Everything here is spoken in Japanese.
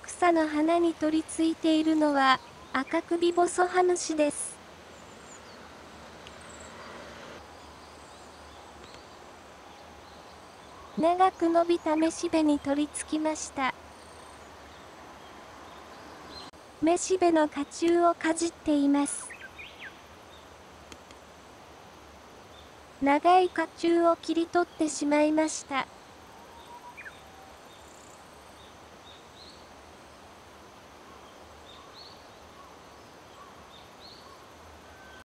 草の花に取り付いているのは赤首ボソハムシです。長く伸びためしべに取り付きました。めしべの甲冑をかじっています。長い甲冑を切り取ってしまいました。